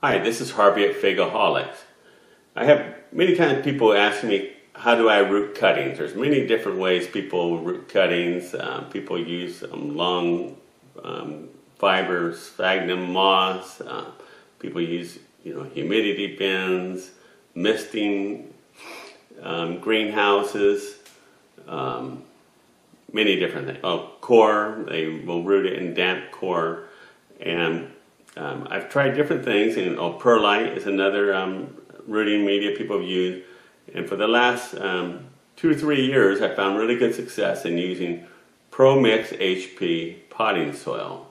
Hi, this is Harvey at Figaholics. I have many times people ask me, how do I root cuttings? There's many different ways people root cuttings. Um, people use um, long um, fibers, sphagnum moss. Uh, people use, you know, humidity bins, misting um, greenhouses, um, many different things. Oh, coir, they will root it in damp coir. And um, I've tried different things, and oh, perlite is another um, rooting media people have used. And for the last um, two or three years, I found really good success in using ProMix HP potting soil.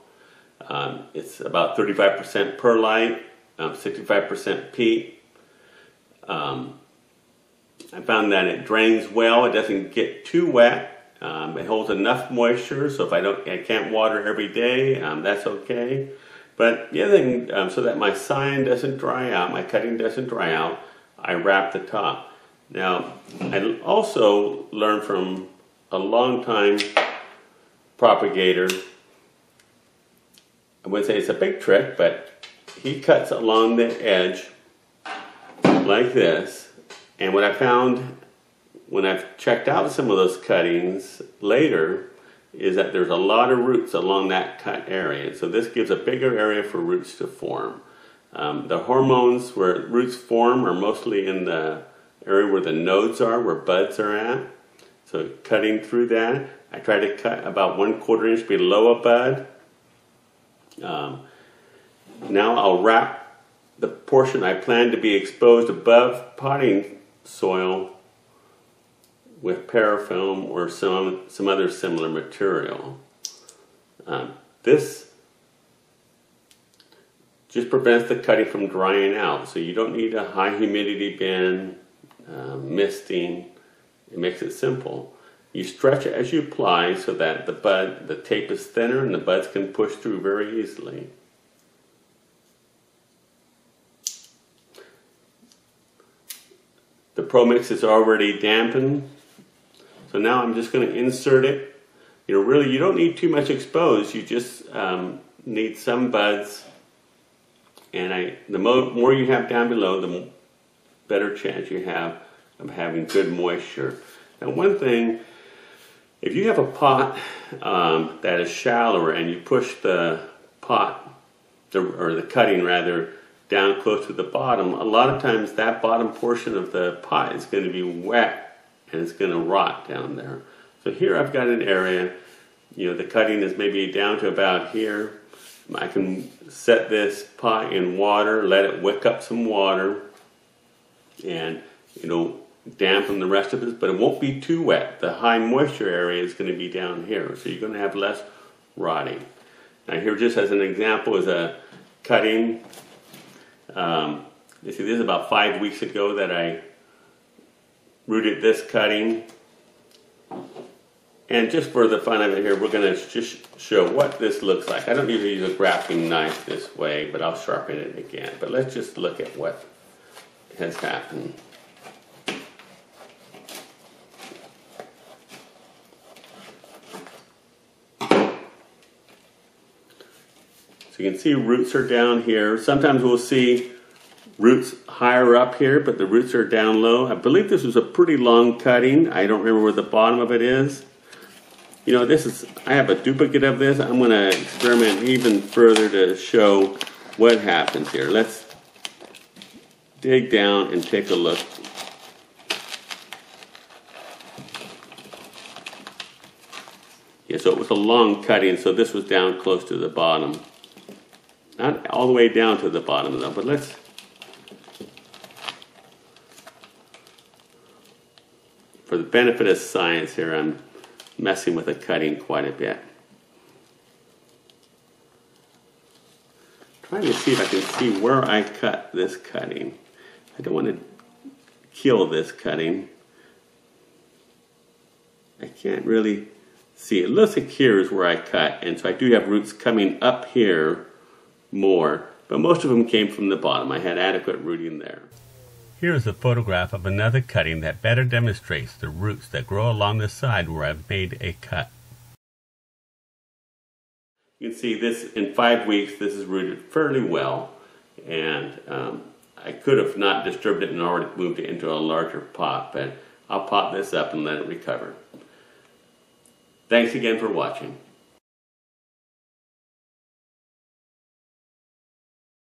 Um, it's about 35% perlite, 65% um, peat. Um, I found that it drains well. It doesn't get too wet. Um, it holds enough moisture, so if I don't, I can't water every day, um, that's okay. But the other thing, um, so that my scion doesn't dry out, my cutting doesn't dry out, I wrap the top. Now, I also learned from a long time propagator. I wouldn't say it's a big trick, but he cuts along the edge like this. And what I found when I've checked out some of those cuttings later is that there's a lot of roots along that cut area. So this gives a bigger area for roots to form. Um, the hormones where roots form are mostly in the area where the nodes are, where buds are at. So cutting through that, I try to cut about one quarter inch below a bud. Um, now I'll wrap the portion I plan to be exposed above potting soil with parafilm or some, some other similar material. Um, this just prevents the cutting from drying out. So you don't need a high humidity bin, uh, misting. It makes it simple. You stretch it as you apply so that the bud, the tape is thinner and the buds can push through very easily. The ProMix is already dampened now I'm just going to insert it. You know, really, you don't need too much exposed. You just um, need some buds. And I, the mo more you have down below, the better chance you have of having good moisture. Now, one thing, if you have a pot um, that is shallower and you push the pot, the, or the cutting rather, down close to the bottom, a lot of times that bottom portion of the pot is going to be wet and it's going to rot down there. So here I've got an area, you know, the cutting is maybe down to about here. I can set this pot in water, let it wick up some water, and, you know, dampen the rest of it, but it won't be too wet. The high moisture area is going to be down here, so you're going to have less rotting. Now here just as an example is a cutting. Um, you see this is about five weeks ago that I rooted this cutting. And just for the fun of it here, we're going to just show what this looks like. I don't usually use a grafting knife this way, but I'll sharpen it again. But let's just look at what has happened. So you can see roots are down here. Sometimes we'll see roots higher up here, but the roots are down low. I believe this was a pretty long cutting. I don't remember where the bottom of it is. You know, this is, I have a duplicate of this. I'm going to experiment even further to show what happens here. Let's dig down and take a look. Yeah, so it was a long cutting, so this was down close to the bottom. Not all the way down to the bottom though, but let's for the benefit of science here, I'm messing with the cutting quite a bit. Trying to see if I can see where I cut this cutting. I don't want to kill this cutting. I can't really see. It looks like here is where I cut, and so I do have roots coming up here more, but most of them came from the bottom. I had adequate rooting there. Here is a photograph of another cutting that better demonstrates the roots that grow along the side where I've made a cut. You can see this in five weeks this is rooted fairly well and um, I could have not disturbed it and already moved it into a larger pot, but I'll pot this up and let it recover. Thanks again for watching.